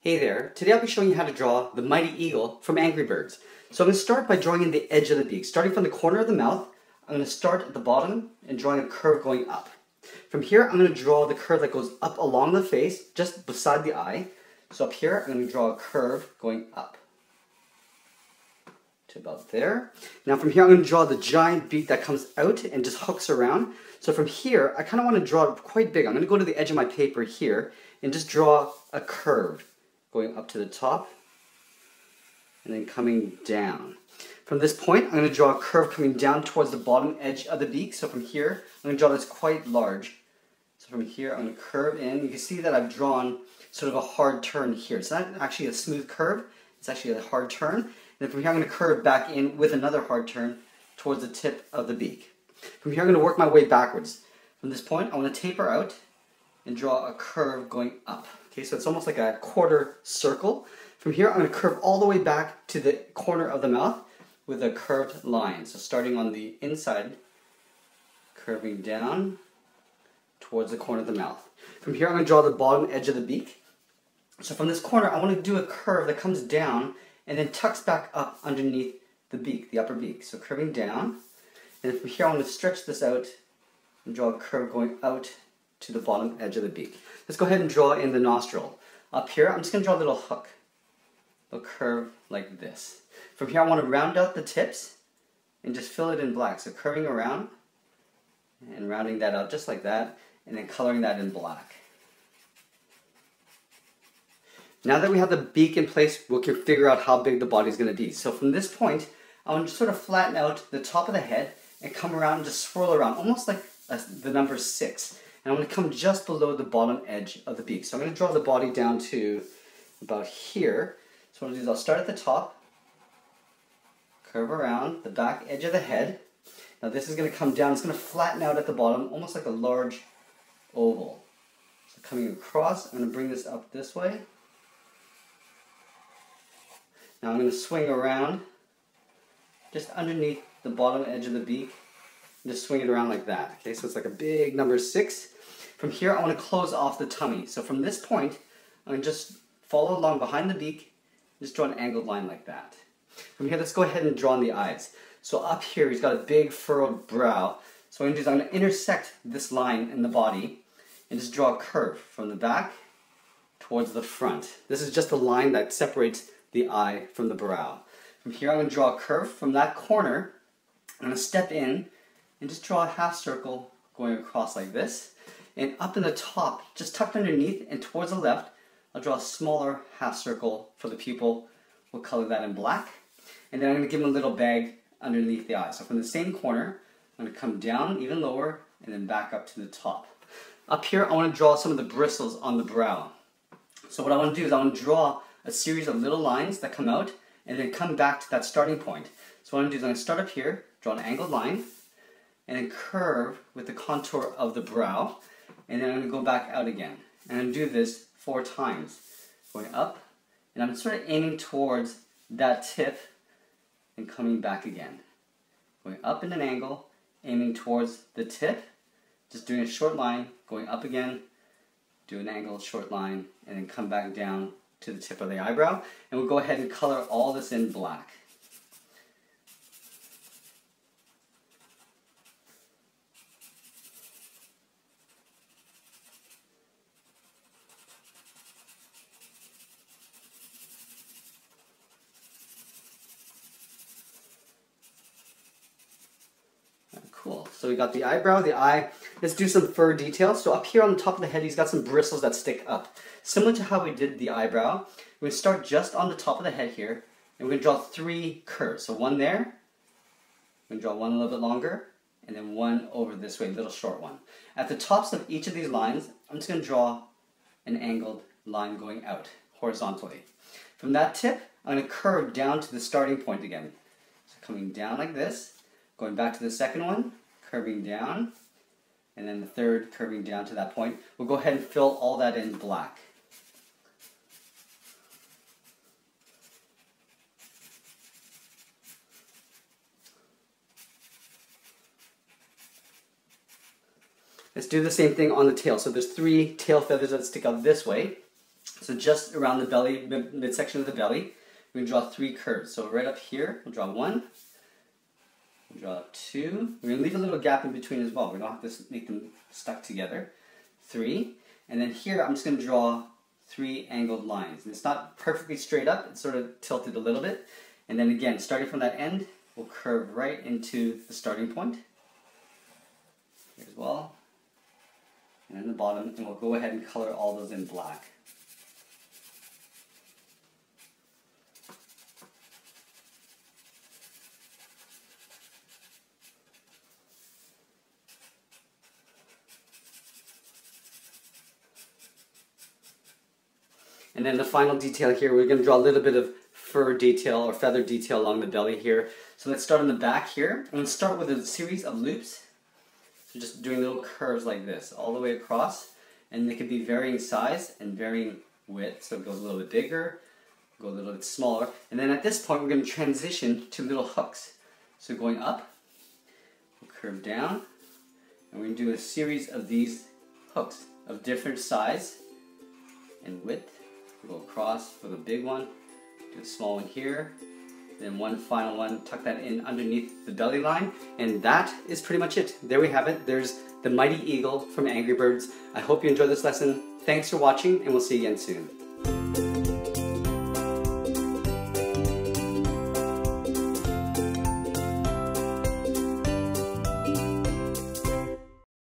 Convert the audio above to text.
Hey there, today I'll be showing you how to draw the mighty eagle from Angry Birds. So I'm going to start by drawing in the edge of the beak. Starting from the corner of the mouth, I'm going to start at the bottom and drawing a curve going up. From here, I'm going to draw the curve that goes up along the face, just beside the eye. So up here, I'm going to draw a curve going up to about there. Now from here, I'm going to draw the giant beak that comes out and just hooks around. So from here, I kind of want to draw it quite big. I'm going to go to the edge of my paper here and just draw a curve going up to the top and then coming down. From this point, I'm going to draw a curve coming down towards the bottom edge of the beak. So from here, I'm going to draw this quite large. So from here, I'm going to curve in. You can see that I've drawn sort of a hard turn here. It's not actually a smooth curve. It's actually a hard turn. And then from here, I'm going to curve back in with another hard turn towards the tip of the beak. From here, I'm going to work my way backwards. From this point, I want to taper out and draw a curve going up. Okay, so it's almost like a quarter circle. From here, I'm going to curve all the way back to the corner of the mouth with a curved line. So starting on the inside, curving down towards the corner of the mouth. From here, I'm going to draw the bottom edge of the beak. So from this corner, I want to do a curve that comes down and then tucks back up underneath the beak, the upper beak. So curving down. And from here, I'm gonna stretch this out and draw a curve going out to the bottom edge of the beak. Let's go ahead and draw in the nostril. Up here, I'm just going to draw a little hook, a curve like this. From here, I want to round out the tips and just fill it in black. So curving around and rounding that out just like that, and then coloring that in black. Now that we have the beak in place, we can figure out how big the body is going to be. So from this point, I want to sort of flatten out the top of the head and come around and just swirl around, almost like a, the number six. And I'm going to come just below the bottom edge of the beak. So I'm going to draw the body down to about here. So what I'll do is I'll start at the top, curve around the back edge of the head. Now this is going to come down, it's going to flatten out at the bottom, almost like a large oval. So coming across, I'm going to bring this up this way. Now I'm going to swing around just underneath the bottom edge of the beak and just swing it around like that. Okay, so it's like a big number six. From here, I want to close off the tummy. So from this point, I'm going to just follow along behind the beak, just draw an angled line like that. From here, let's go ahead and draw in the eyes. So up here, he's got a big furrowed brow. So what I'm going to do is I'm going to intersect this line in the body and just draw a curve from the back towards the front. This is just a line that separates the eye from the brow. From here, I'm going to draw a curve from that corner. I'm going to step in and just draw a half circle going across like this. And up in the top, just tucked underneath and towards the left, I'll draw a smaller half circle for the pupil. We'll color that in black. And then I'm going to give him a little bag underneath the eye. So from the same corner, I'm going to come down even lower and then back up to the top. Up here, I want to draw some of the bristles on the brow. So what I want to do is I want to draw a series of little lines that come out and then come back to that starting point. So what I'm to do is I'm going to start up here, draw an angled line, and then curve with the contour of the brow, and then I'm to go back out again. And I'm to do this four times, going up, and I'm sort of aiming towards that tip and coming back again. Going up in an angle, aiming towards the tip, just doing a short line, going up again, do an angle, short line, and then come back down to the tip of the eyebrow. And we'll go ahead and color all this in black. So we got the eyebrow, the eye. Let's do some fur details. So up here on the top of the head, he's got some bristles that stick up. Similar to how we did the eyebrow, we're to start just on the top of the head here, and we're going to draw three curves. So one there, we're to draw one a little bit longer, and then one over this way, a little short one. At the tops of each of these lines, I'm just going to draw an angled line going out horizontally. From that tip, I'm going to curve down to the starting point again. So coming down like this, Going back to the second one, curving down, and then the third curving down to that point. We'll go ahead and fill all that in black. Let's do the same thing on the tail. So there's three tail feathers that stick out this way. So just around the belly, midsection of the belly, we're gonna draw three curves. So right up here, we'll draw one, draw two. We're gonna leave a little gap in between as well. We don't have to make them stuck together. Three, and then here I'm just gonna draw three angled lines. And it's not perfectly straight up, it's sort of tilted a little bit. And then again, starting from that end, we'll curve right into the starting point. Here as well. And then the bottom, and we'll go ahead and color all those in black. And then the final detail here, we're going to draw a little bit of fur detail or feather detail along the belly here. So let's start on the back here. I'm to start with a series of loops. So just doing little curves like this all the way across. And they can be varying size and varying width. So it goes a little bit bigger, go a little bit smaller. And then at this point, we're going to transition to little hooks. So going up, we'll curve down, and we're to do a series of these hooks of different size and width across for the big one, do a small one here, then one final one, tuck that in underneath the belly line, and that is pretty much it. There we have it. There's the Mighty Eagle from Angry Birds. I hope you enjoyed this lesson. Thanks for watching, and we'll see you again soon.